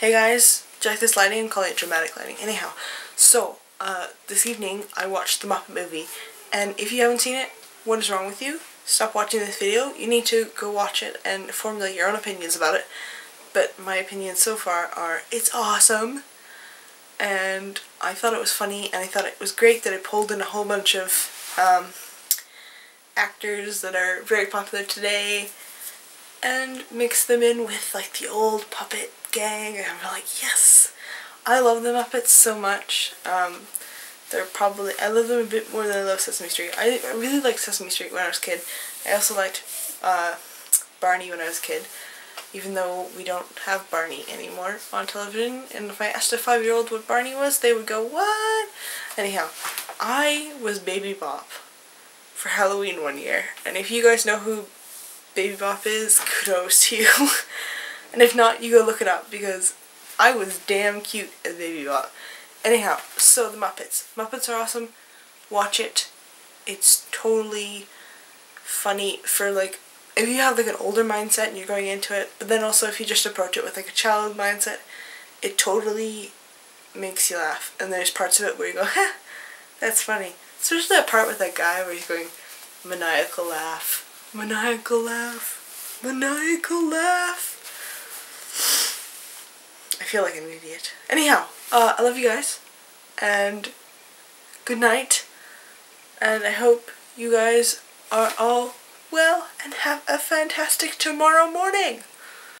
Hey guys, check this lighting and call it dramatic lighting. Anyhow, so, uh, this evening I watched the Muppet movie, and if you haven't seen it, what is wrong with you? Stop watching this video. You need to go watch it and formulate your own opinions about it. But my opinions so far are, it's awesome, and I thought it was funny, and I thought it was great that it pulled in a whole bunch of, um, actors that are very popular today, and mix them in with, like, the old puppet gang, and I'm like, yes! I love the Muppets so much. Um, they're probably, I love them a bit more than I love Sesame Street. I, I really liked Sesame Street when I was a kid. I also liked uh, Barney when I was a kid, even though we don't have Barney anymore on television. And if I asked a five-year-old what Barney was, they would go, what? Anyhow, I was Baby Bop for Halloween one year. And if you guys know who Baby Bop is, kudos to you. and if not, you go look it up because I was damn cute as Baby Bop. Anyhow, so the Muppets. Muppets are awesome. Watch it. It's totally funny for like if you have like an older mindset and you're going into it, but then also if you just approach it with like a child mindset, it totally makes you laugh. And there's parts of it where you go, "Ha, that's funny." Especially that part with that guy where he's going maniacal laugh, maniacal laugh, maniacal laugh. I feel like an idiot. Anyhow, uh, I love you guys, and good night, and I hope you guys are all well and have a fantastic tomorrow morning.